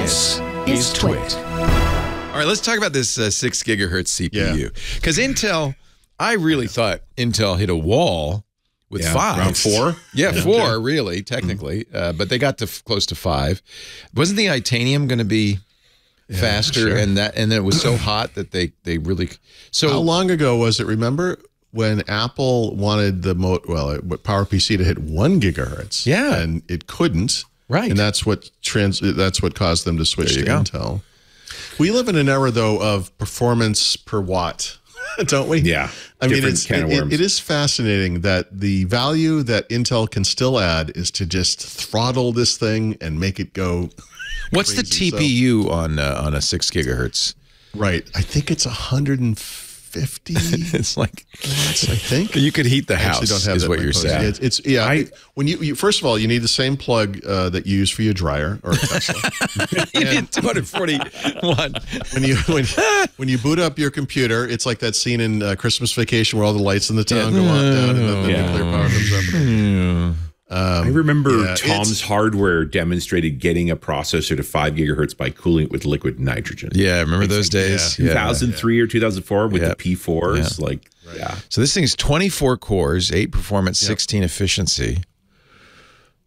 This is Twit. All right, let's talk about this uh, six gigahertz CPU. Because Intel, I really thought Intel hit a wall with Yeah, five. around four? Yeah, four, really, technically. Uh, but they got to f- close to five. Wasn't the Itanium going to be faster? sure. And that, and then it was so hot that they, they really. So How long ago was it? Remember when Apple wanted the mo well, it, what PowerPC to hit one gigahertz? Yeah. and it couldn't. Right. and that's what trans. That's what caused them to switch to go. Intel. We live in an era though of performance per watt, don't we? Yeah. I mean, it's, it- worms. it is fascinating that the value that Intel can still add is to just throttle this thing and make it go. what's the crazy, so- TPU on uh, on a six gigahertz? Right. I think it's a 150 It's like watts. I think. you could heat the I house. don't have is what you're saying. It's, it's yeah. when you, you first of all, you need the same plug uh, that you use for your dryer or a Tesla. you need 241. when you when, when you boot up your computer, it's like that scene in uh, Christmas Vacation where all the lights in the town go on down and then the Yeah. nuclear power comes up. I remember yeah, Tom's Hardware demonstrated getting a processor to five gigahertz by cooling it with liquid nitrogen. Yeah, remember those days? Yeah. 2003 or 2004 with Yep. the P4s. Like, yeah. So this thing's 24 cores, 8 performance, 16 efficiency.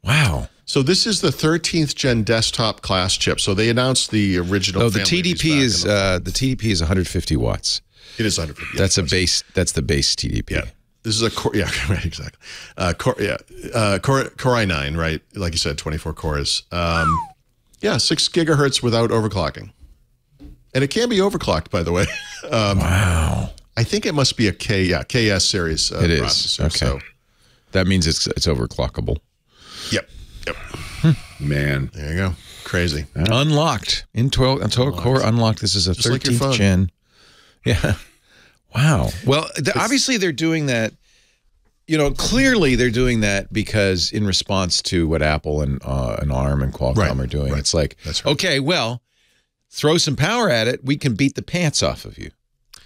Wow. So this is the 13th gen desktop class chip. So they announced the original. Oh, the family of these TDP is the- uh, the TDP is 150 watts. it is 150. That's a base. That's the base TDP. Yeah. This is a core, yeah, right, exactly. Uh, core, yeah, uh, core, core i9, right? Like you said, 24 cores. Um, yeah, six gigahertz without overclocking, and it can be overclocked, by the way. Um, Wow. I think it must be a K, yeah, KS series. Uh, It is. processor, Okay. So, That means it's it's overclockable. yep, yep. Man. There you go. Crazy. Unlocked. Intel Intel Core unlocked. This is a Just 13th phone. gen. Yeah. Wow. Well, th- obviously they're doing that. You know, clearly they're doing that because in response to what Apple and uh, and ARM and Qualcomm Right, are doing, right. it's like, That's right. okay, well, throw some power at it. We can beat the pants off of you.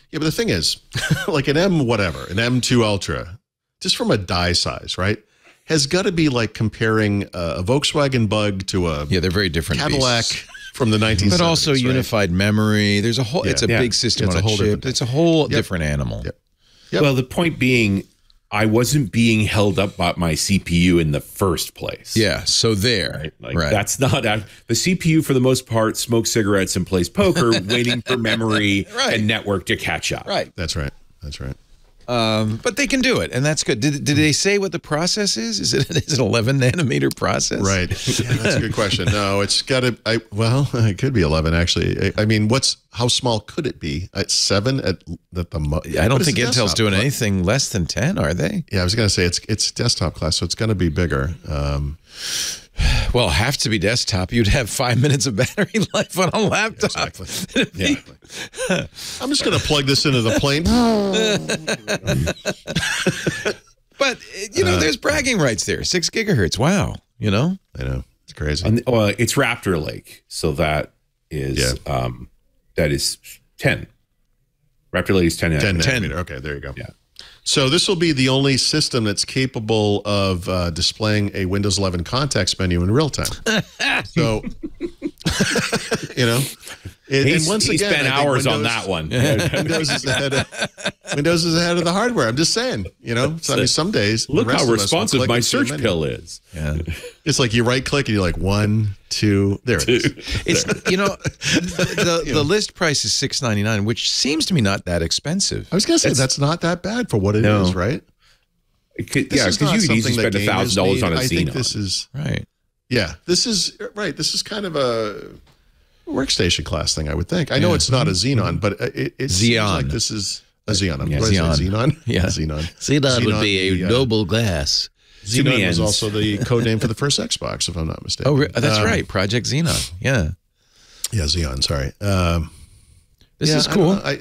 Yeah, but the thing is, like an M whatever, an M2 Ultra, just from a die size, right, has got to be like comparing a, a Volkswagen Bug to a Yeah, they're very different. Cadillac beasts. From the 1970s. but also right? unified memory. There's a whole. It's a Yeah. big system It's on a, whole chip. It's a whole different animal. Yep. Yep. Well, the point being, I wasn't being held up by my CPU in the first place. Yeah. So there. Right. Like right. that's not the CPU for the most part smokes cigarettes and plays poker, waiting for memory Right. and network to catch up. right. That's right. That's right. Um, but they can do it, and that's good. Did, did they say what the process is? Is it is it 11 nanometer process? Right. Yeah, that's a good question. No, it's got to. I well, it could be eleven actually. I, I mean, what's how small could it be? At seven at, at the mo- I don't think Intel's doing class. anything less than 10, are they? Yeah, I was gonna say it's it's desktop class, so it's gonna be bigger. Um, Well, have to be desktop. You'd have five minutes of battery life on a laptop. exactly. yeah. I'm just gonna plug this into the plane. But you know, there's bragging rights there. Six gigahertz. Wow. You know. I know it's crazy. And, well, it's Raptor Lake, so that is um, that is ten. Raptor Lake is ten. 10 nanometer. nanometer. Okay, there you go. Yeah. So this will be the only system that's capable of uh, displaying a Windows 11 context menu in real time. so, you know, and, He, and once he again, spent I think hours on that one. Windows is ahead of Windows is ahead of the hardware. I'm just saying, you know. So I mean, some days Look how of us will responsive my and see a search pill is. Yeah. It's like you right click and you're like one, two, there it is. It's you know, the the, the list price is six ninety nine, which seems to me not that expensive. I was gonna say that's not that bad for what it is, No. right? Could- yeah, because you not could easily spend a thousand dollars need. on a I think this is Right. Yeah, this is right. This is kind of a workstation class thing, I would think. I know it's not a Xenon, but it, it Xeon. like this is a Xenon. I'm Yeah, what did I say, Xeon. Xenon. Yeah. Xenon. Xenon, would be a the, uh, noble glass. Xenon many was also the code name for the first Xbox, if I'm not mistaken. Oh, that's Um, right, Project Xenon. Yeah, Yeah, Xeon. Sorry. Um, this yeah, is cool. I,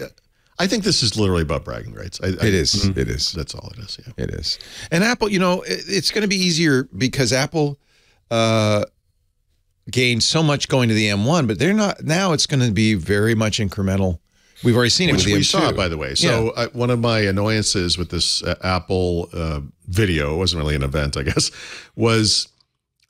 I think this is literally about bragging rights. I, It is. It is. That's all it is. Yeah. It is. And Apple, you know, it, it's going to be easier because Apple uh, gained so much going to the M1, but they're not now. It's going to be very much incremental. We've already seen it Which with the we M2. saw, by the way. So uh, one of my annoyances with this uh, Apple uh, video it wasn't really an event, I guess, was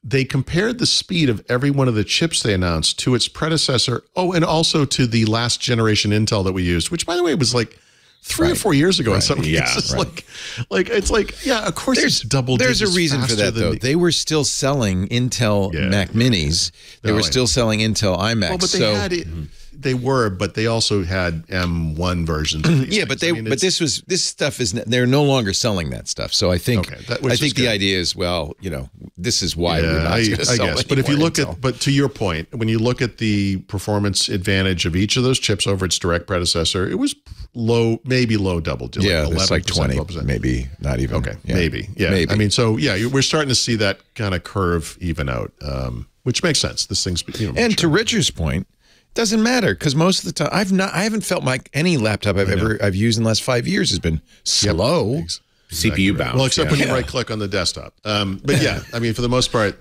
they compared the speed of every one of the chips they announced to its predecessor. Oh, and also to the last generation Intel that we used, which by the way was like three right. or four years ago right. in some yeah, cases. Right. Like, like it's like, yeah, of course there's, it's double. There's a reason for that though. The, they were still selling Intel yeah, Mac Minis. They no, were still selling Intel iMacs. Well, but they so, had it. Mm-hmm they were, but they also had M1 versions. yeah, but they I mean, but this was this stuff is they're no longer selling that stuff. So I think okay, that, I think the idea is well, you know, this is why yeah, we're not I, I guess. But if you look Intel. at but to your point, when you look at the performance advantage of each of those chips over its direct predecessor, it was low, maybe low double digit. Yeah, like it's like 20, maybe not even. Okay, yeah. maybe. Yeah, maybe. I mean, so yeah, we're starting to see that kind of curve even out. Um, which makes sense. This thing's you know, and to Richard's point, doesn't matter because most of the time I've not I haven't felt like any laptop I've ever I've used in the last five years has been slow. Yep. Exactly CPU right. bound. Well, except yeah. when you right click on the desktop. Um, but yeah, I mean, for the most part,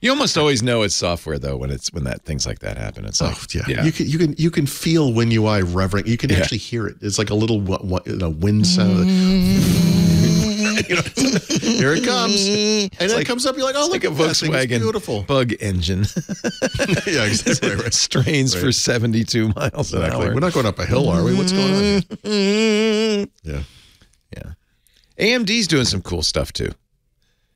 you almost always know it's software though when it's when that things like that happen. It's like oh, yeah. yeah. you can you can you can feel WinUI revving. You can yeah. actually hear it. It's like a little you know, wind sound. you mm. know, here it comes, and then like, it comes up. You're like, oh, look, like a Volkswagen beautiful bug engine. yeah, exactly. Right, right. Strains right. for 72 miles exactly. an hour. We're not going up a hill, are we? What's going on? yeah, yeah. AMD's doing some cool stuff too.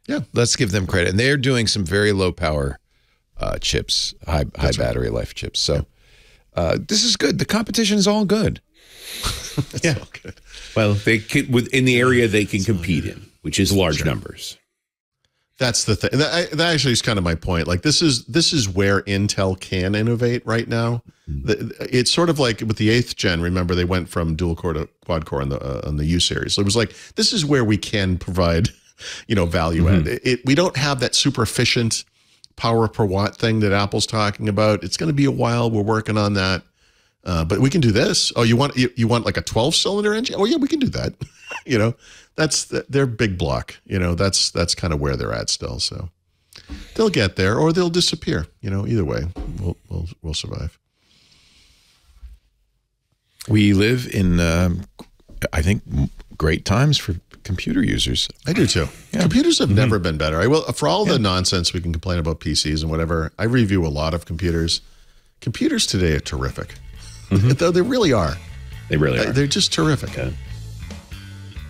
Yeah, let's give them credit, and they're doing some very low power uh, chips, high high battery life chips. So. Uh, this is good. The competition is all good. yeah. Good. Well, they can, within the area they can compete in, which is large sure. numbers. That's the thing. That, that, actually is kind of my point. Like this is this is where Intel can innovate right now. Mm-hmm. it's sort of like with the eighth gen. Remember, they went from dual core to quad core on the uh, on the U series. So it was like this is where we can provide, you know, value add. It, it, we don't have that super efficient power per watt thing that Apple's talking about. It's going to be a while. We're working on that. Uh, but we can do this. Oh, you want you, you want like a 12 cylinder engine? Oh yeah, we can do that. you know, that's the, their big block. You know, that's that's kind of where they're at still. So they'll get there or they'll disappear. You know, either way, we'll we'll, we'll survive. We live in, um, I think, great times for computer users. I do too. Yeah. Computers have mm-hmm. never been better. I will for all yeah. the nonsense we can complain about PCs and whatever. I review a lot of computers. Computers today are terrific. Mm-hmm. they really are. They really are. They're just terrific. Okay.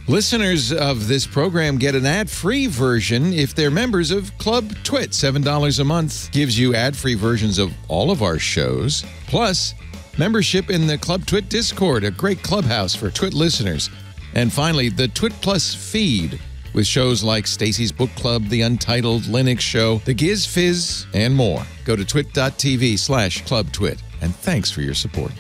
Listeners of this program get an ad-free version if they're members of Club Twit. $7 a month gives you ad-free versions of all of our shows, plus membership in the Club Twit Discord, a great clubhouse for Twit listeners. And finally, the Twit Plus feed with shows like Stacy's Book Club, The Untitled Linux Show, The Giz Wiz, and more. Go to twit.tv slash clubtwit, and thanks for your support.